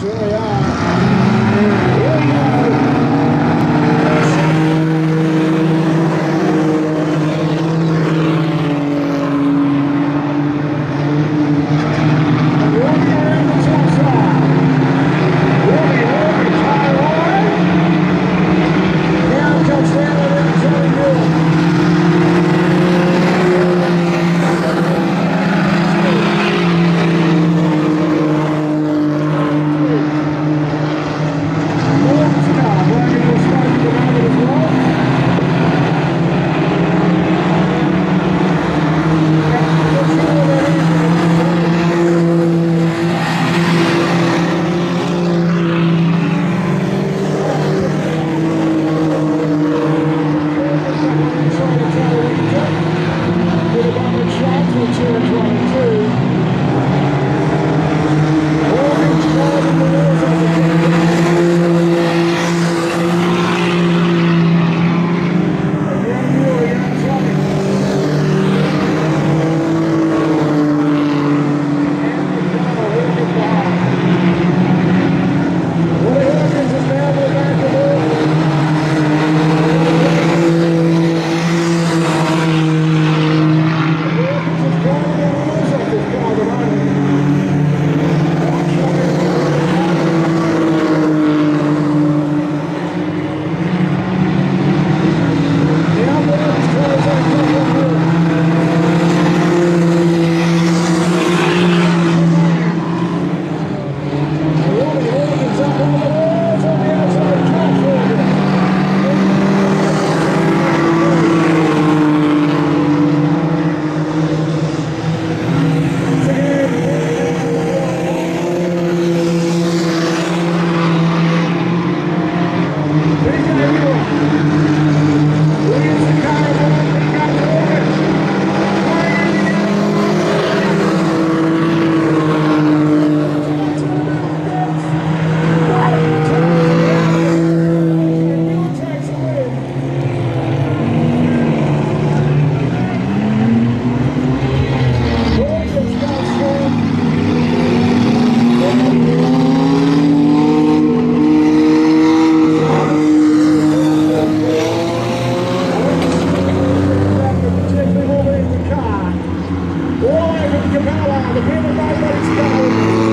Şuraya. Kapawa, the Panama Buddies Scholar.